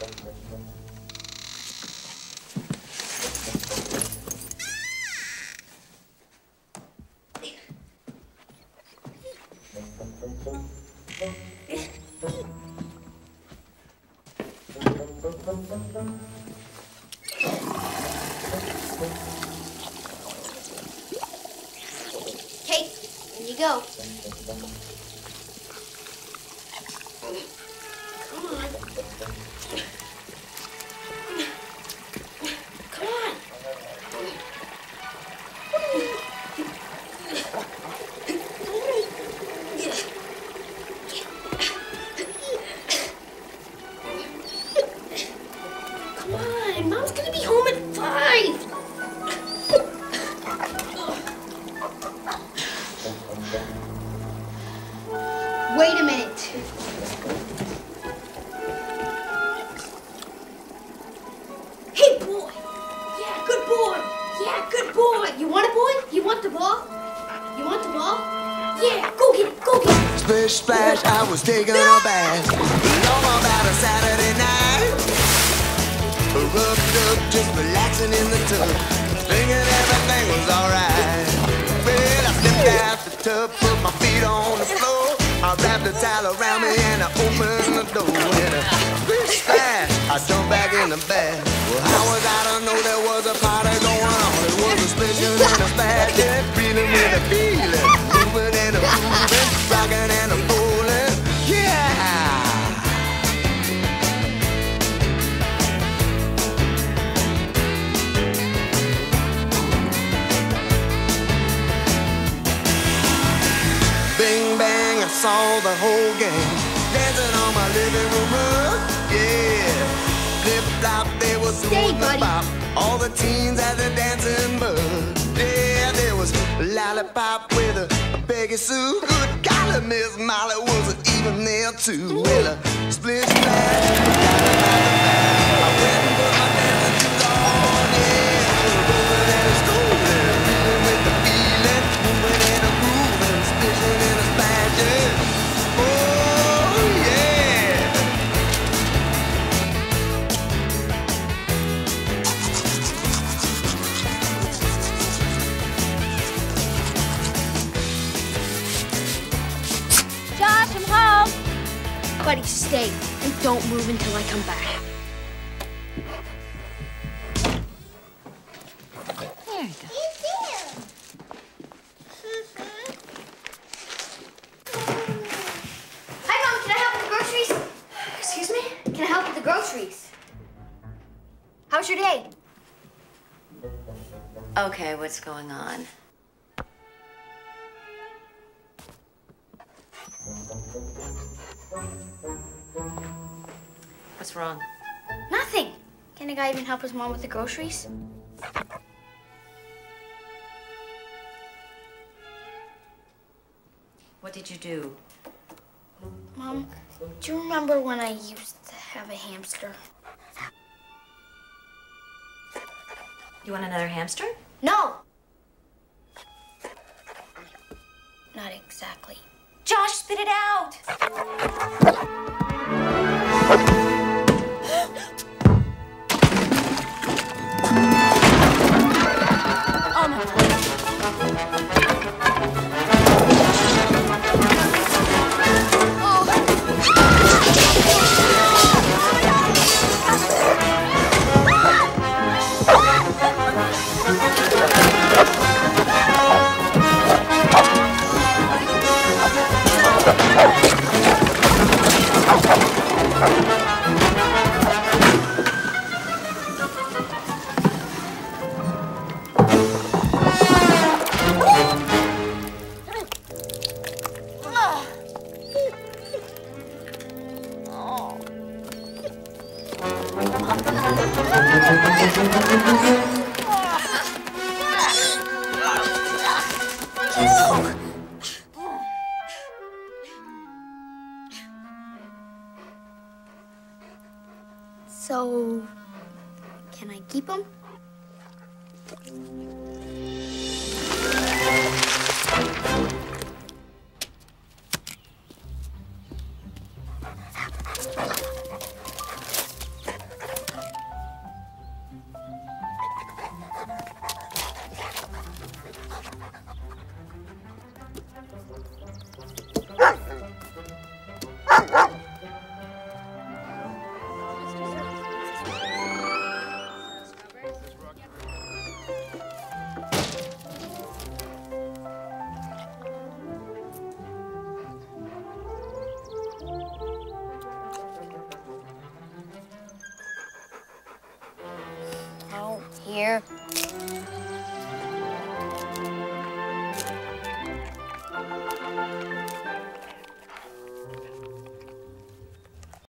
Okay, here you go. Hey, boy. Yeah, good boy. Yeah, good boy. You want a boy? You want the ball? You want the ball? Yeah, go get it. Go get it. Splish splash, I was taking a ah! bath. Long about a Saturday night. Rubbed up, just relaxing in the tub. Thinking everything was alright. Well, I slipped out the tub, put my feet on the floor. I wrapped a towel around me and I opened the door. And a splish splash, I jumped back in the bath. Well, how was I to know there was a party going on? It was a splishing and a saw the whole gang dancing on my living room rug. Yeah, flip flop, they was doing the bop. All the teens had the dancing bug. Yeah, there was lollipop with a, a Peggy Sue. Good golly, Miss Molly was even there too. Well, a split splash. I went home. Buddy, stay and don't move until I come back. There you go. Hi, Mom. Can I help with the groceries? Excuse me? Can I help with the groceries? How's your day? Okay, what's going on? What's wrong? Nothing. Can a guy even help his mom with the groceries? What did you do? Mom, do you remember when I used to have a hamster? You want another hamster? No. Not exactly. Josh, spit it out! So, can I keep him? Here.